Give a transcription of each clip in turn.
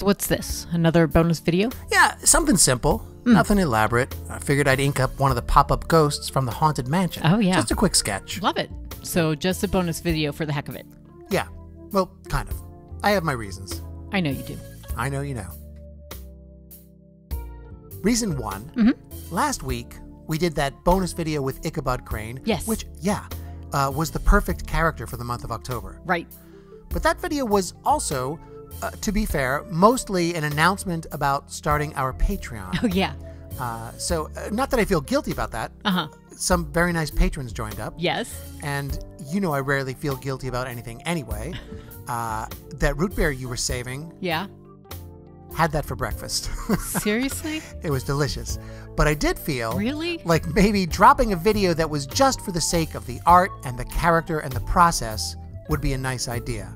So what's this? Another bonus video? Yeah, something simple, nothing elaborate. I figured I'd ink up one of the pop up ghosts from the Haunted Mansion. Oh, yeah. Just a quick sketch. Love it. So just a bonus video for the heck of it. Yeah, well, kind of. I have my reasons. I know you do. I know you know. Reason one Mm-hmm. last week we did that bonus video with Ichabod Crane. Yes. Which, yeah, uh, was the perfect character for the month of October. Right. But that video was also, uh, to be fair, mostly an announcement about starting our Patreon. Oh yeah. Uh, so, uh, not that I feel guilty about that. Uh huh. Some very nice patrons joined up. Yes. And you know I rarely feel guilty about anything anyway. Uh, that root beer you were saving, Yeah. had that for breakfast. Seriously? it was delicious. But I did feel Really? like maybe dropping a video that was just for the sake of the art and the character and the process would be a nice idea.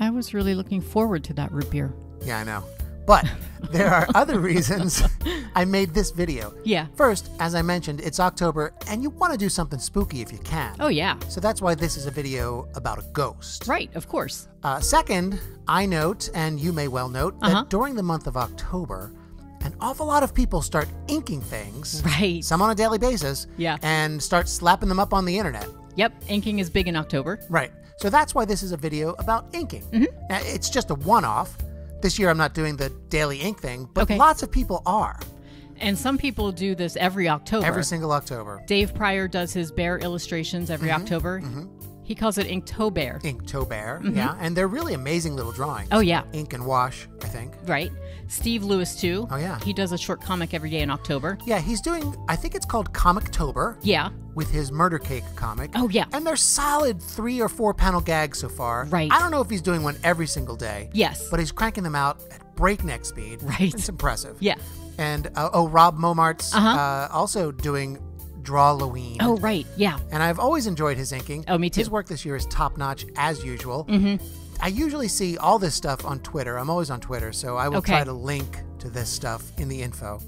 I was really looking forward to that root beer. Yeah, I know. But there are other reasons I made this video. Yeah. First, as I mentioned, it's October and you want to do something spooky if you can. Oh yeah. So that's why this is a video about a ghost. Right. Of course. Uh, second, I note, and you may well note, Uh-huh. that during the month of October, an awful lot of people start inking things, Right. some on a daily basis, Yeah. and start slapping them up on the internet. Yep. Inking is big in October. Right. So that's why this is a video about inking. Mm-hmm. Now, it's just a one off. This year I'm not doing the daily ink thing, but Okay. lots of people are And some people do this every October. every single October. Dave Pryor does his bear illustrations every Mm-hmm. October. He calls it Inktober. Inktober, yeah, and they're really amazing little drawings. Mm-hmm. Oh yeah. Ink and wash, I think. Right. Steve Lewis too. Oh, yeah. He does a short comic every day in October. Yeah, he's doing, I think it's called Comictober. Yeah. with his murder cake comic. Oh, yeah. And they're solid three or four panel gags so far. Right. I don't know if he's doing one every single day. Yes. But he's cranking them out at breakneck speed. Right. It's impressive. Yeah. And uh, oh, Robb Mommaerts Uh-huh. uh, also doing Drawloween. Oh right. Yeah. And I've always enjoyed his inking. Oh, me too. His work this year is top notch as usual. Mm-hmm. I usually see all this stuff on Twitter. I'm always on Twitter, so I will Okay. try to link to this stuff in the info.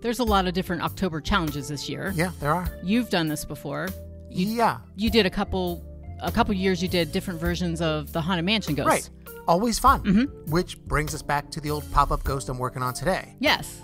There's a lot of different October challenges this year. Yeah, there are. You've done this before. yeah. You did a couple a couple years you did different versions of the Haunted Mansion Ghost. Right. Always fun. Mm-hmm. Which brings us back to the old pop up ghost I'm working on today. Yes.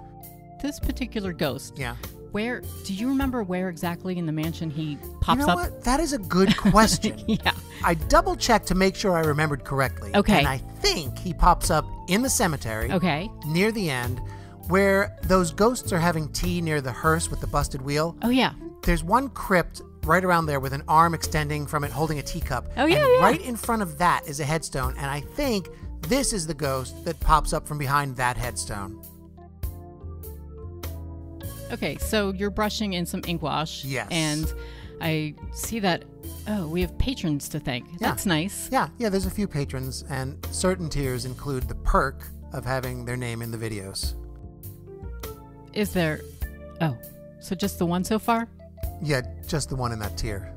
This particular ghost. Yeah. Where do you remember where exactly in the mansion he pops you know up? what? That is a good question. Yeah. I double checked to make sure I remembered correctly. Okay. And I think he pops up in the cemetery Okay. near the end where those ghosts are having tea near the hearse with the busted wheel. Oh yeah. There's one crypt right around there with an arm extending from it holding a teacup. Oh, yeah, and yeah. right in front of that is a headstone, and I think this is the ghost that pops up from behind that headstone. Okay, so you're brushing in some ink wash. Yes. And I see that oh, we have patrons to thank. Yeah. That's nice. Yeah, yeah, there's a few patrons, and certain tiers include the perk of having their name in the videos. Is there Oh. So just the one so far? Yeah, just the one in that tier.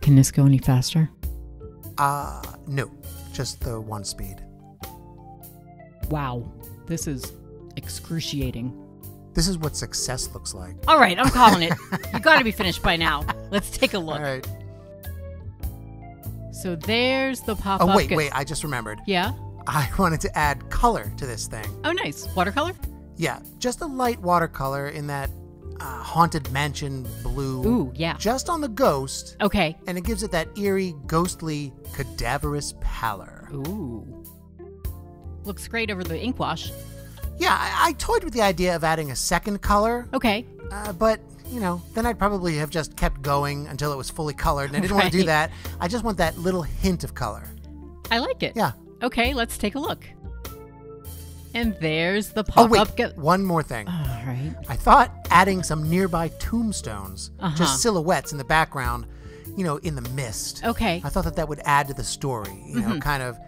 Can this go any faster? Uh, no, just the one speed. Wow. This is excruciating. This is what success looks like. All right, I'm calling it. you got to be finished by now. Let's take a look. All right. So there's the pop up. Oh, wait, wait, I just remembered. Yeah. I wanted to add color to this thing. Oh, nice. Watercolor? Yeah, just a light watercolor in that uh, haunted mansion blue. Ooh, yeah. Just on the ghost, Okay. and it gives it that eerie, ghostly, cadaverous pallor. Ooh. Looks great over the ink wash. Yeah, I, I toyed with the idea of adding a second color, Okay. uh, but you know, then I'd probably have just kept going until it was fully colored, and I didn't want to do that. I just want that little hint of color. I like it. Yeah. Okay, let's take a look. And there's the Oh pop wait, up. Go- one more thing. All right. I thought adding some nearby tombstones, Uh-huh. just silhouettes in the background, you know, in the mist. Okay. I thought that that would add to the story, you know, kind of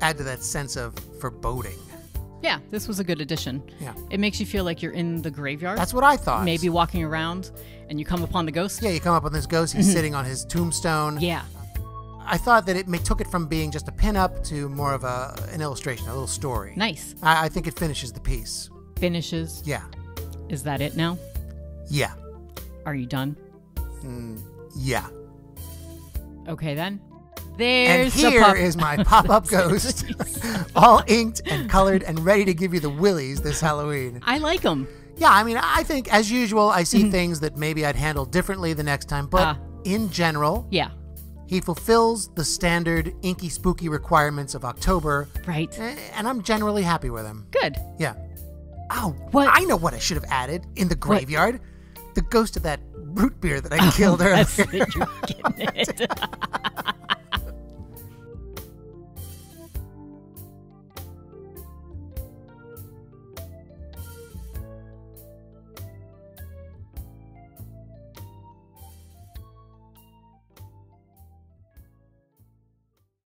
add to that sense of foreboding. Yeah, this was a good addition. Yeah. It makes you feel like you're in the graveyard. That's what I thought. maybe walking around and you come upon the ghost. Yeah, you come up on this ghost, he's sitting on his tombstone. Mm-hmm. Yeah. I thought that it may, took it from being just a pinup to more of a an illustration, a little story. Nice. I, I think it finishes the piece. Finishes. Yeah. Is that it now? Yeah. Are you done? Mm, yeah. Okay then. There's and the here pop- is my pop-up ghost, all inked and colored and ready to give you the willies this Halloween. I like them. Yeah, I mean, I think as usual, I see things that maybe I'd handle differently the next time, but Ah. in general, Yeah. he fulfills the standard inky spooky requirements of October, Right. eh, and I'm generally happy with him. Good. Yeah. Oh, What? I know what I should have added in the graveyard. The ghost of that root beer that I killed earlier. That's you're getting it.